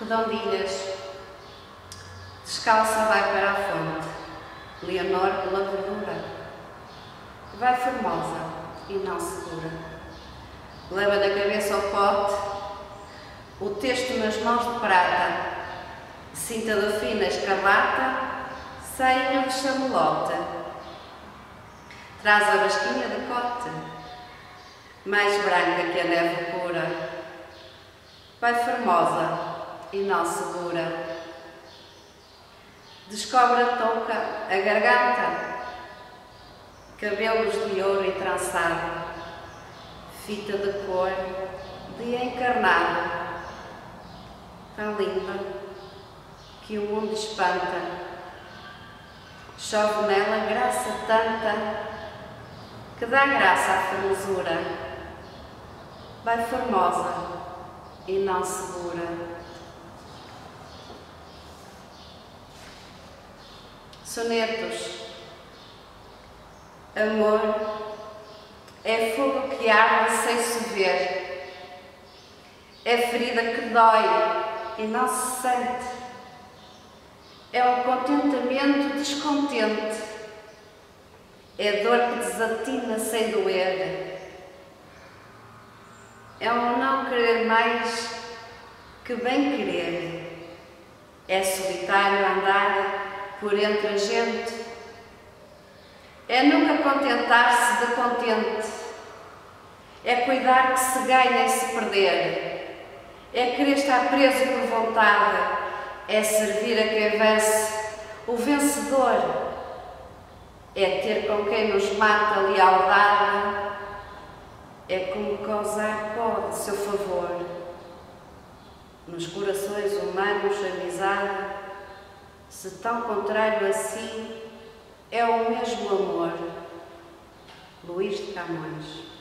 redondilhas. Descalça vai para a fonte, Leonor pela verdura. Vai formosa e não segura. Leva na cabeça o pote, o texto nas mãos de prata, cinta de fina escarlata, sainha de chamelote. Traz a basquinha de cote, mais branca que a neve pura. Vai formosa e não segura. Descobre a touca, a garganta, cabelos de ouro e trançado, fita de cor, de encarnado, tão linda que o mundo espanta. Chove nela graça tanta que dá graça à formosura. Vai formosa e não segura. Sonetos. Amor é fogo que arde sem se ver. É ferida que dói e não se sente. É o contentamento descontente. É dor que desatina sem doer. É um não querer mais que bem querer. É solitário andar por entre a gente, é nunca contentar-se de contente, é cuidar que se ganha e se perder, é querer estar preso por vontade, é servir a quem vence, o vencedor, é ter com quem nos mata lealdade, é como causar pó seu favor. Nos corações humanos, amizade, se tão contrário assim é o mesmo amor. Luís de Camões